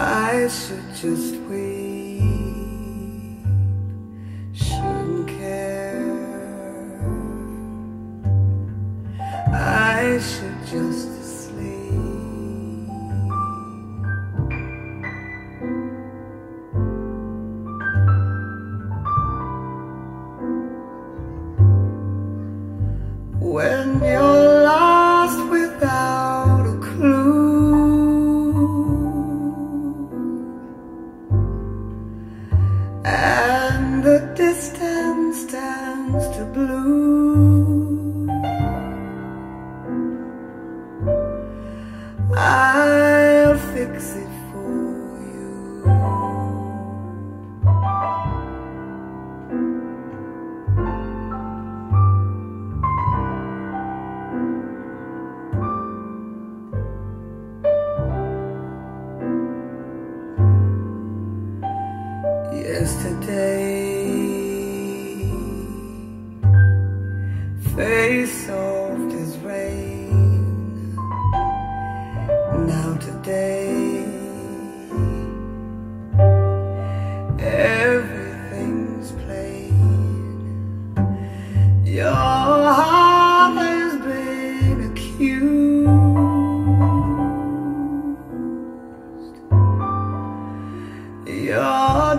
I should just wait, shouldn't care. I should just blue I'll fix it for you. Yesterday,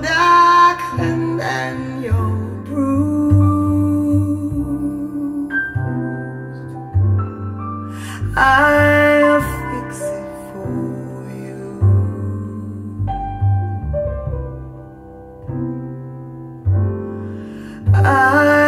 Darkened and you're bruised. I'll fix it for you. I'll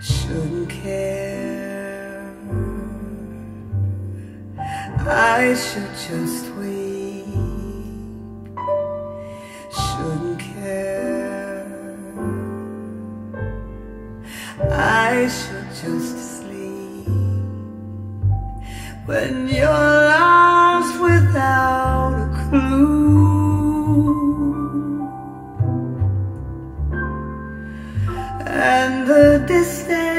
shouldn't care. I should just weep. Shouldn't care. I should just sleep. When you're lost without a clue. The distance